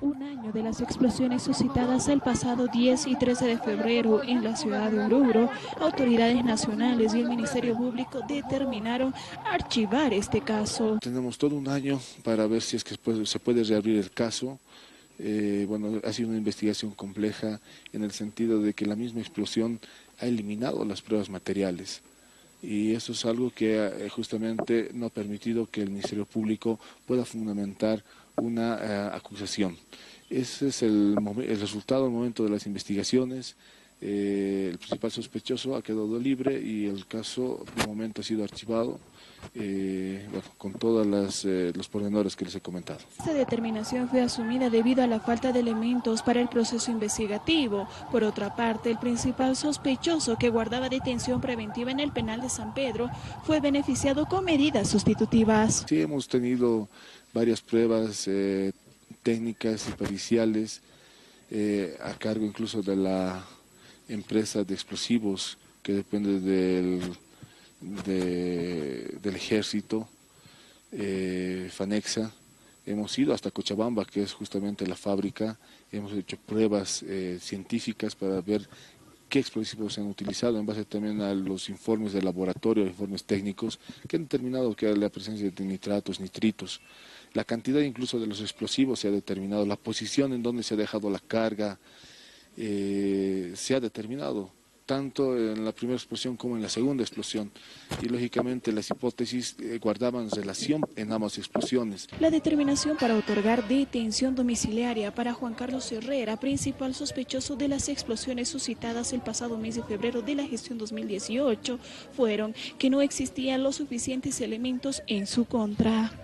un año de las explosiones suscitadas el pasado 10 y 13 de febrero en la ciudad de Oruro, autoridades nacionales y el Ministerio Público determinaron archivar este caso. Tenemos todo un año para ver si es que se puede reabrir el caso. Eh, bueno, ha sido una investigación compleja en el sentido de que la misma explosión ha eliminado las pruebas materiales y eso es algo que eh, justamente no ha permitido que el Ministerio Público pueda fundamentar una eh, acusación. Ese es el, el resultado al momento de las investigaciones. Eh, el principal sospechoso ha quedado libre y el caso de momento ha sido archivado eh, con todos eh, los pormenores que les he comentado. Esta determinación fue asumida debido a la falta de elementos para el proceso investigativo. Por otra parte, el principal sospechoso que guardaba detención preventiva en el penal de San Pedro fue beneficiado con medidas sustitutivas. Sí, hemos tenido varias pruebas técnicas y periciales a cargo incluso de la empresa de explosivos que depende del, del ejército, eh, Fanexa. Hemos ido hasta Cochabamba, que es justamente la fábrica, hemos hecho pruebas eh, científicas para ver qué explosivos se han utilizado en base también a los informes de laboratorio, informes técnicos, que han determinado que la presencia de nitratos, nitritos. La cantidad incluso de los explosivos se ha determinado, la posición en donde se ha dejado la carga, eh, se ha determinado tanto en la primera explosión como en la segunda explosión. Y lógicamente las hipótesis eh, guardaban relación en ambas explosiones. La determinación para otorgar detención domiciliaria para Juan Carlos Herrera, principal sospechoso de las explosiones suscitadas el pasado mes de febrero de la gestión 2018, fueron que no existían los suficientes elementos en su contra.